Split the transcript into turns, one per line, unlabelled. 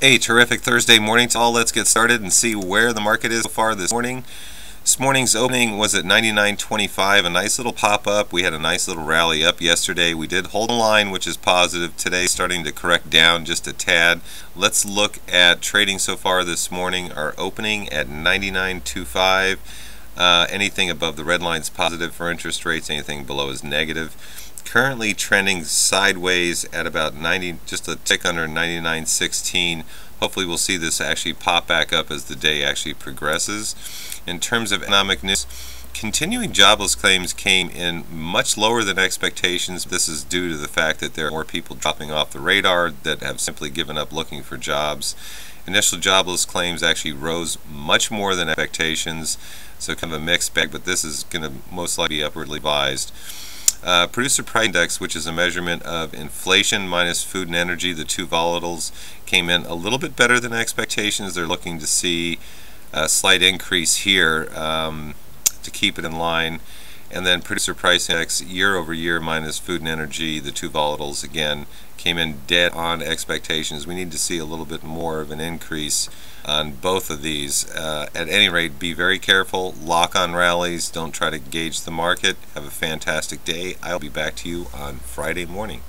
A terrific Thursday morning to all. Let's get started and see where the market is so far this morning. This morning's opening was at 99.25, a nice little pop up. We had a nice little rally up yesterday. We did hold a line, which is positive. Today, starting to correct down just a tad. Let's look at trading so far this morning. Our opening at 99.25. Uh, anything above the red line is positive for interest rates. Anything below is negative currently trending sideways at about 90 just a tick under 99.16 hopefully we'll see this actually pop back up as the day actually progresses in terms of economic news continuing jobless claims came in much lower than expectations. This is due to the fact that there are more people dropping off the radar that have simply given up looking for jobs. Initial jobless claims actually rose much more than expectations so kind of a mixed bag but this is going to most likely be upwardly biased. Uh, producer price index, which is a measurement of inflation minus food and energy, the two volatiles, came in a little bit better than expectations. They're looking to see a slight increase here. Um, to keep it in line. And then producer price index year over year minus food and energy, the two volatiles again came in dead on expectations. We need to see a little bit more of an increase on both of these. Uh, at any rate, be very careful, lock on rallies, don't try to gauge the market. Have a fantastic day. I'll be back to you on Friday morning.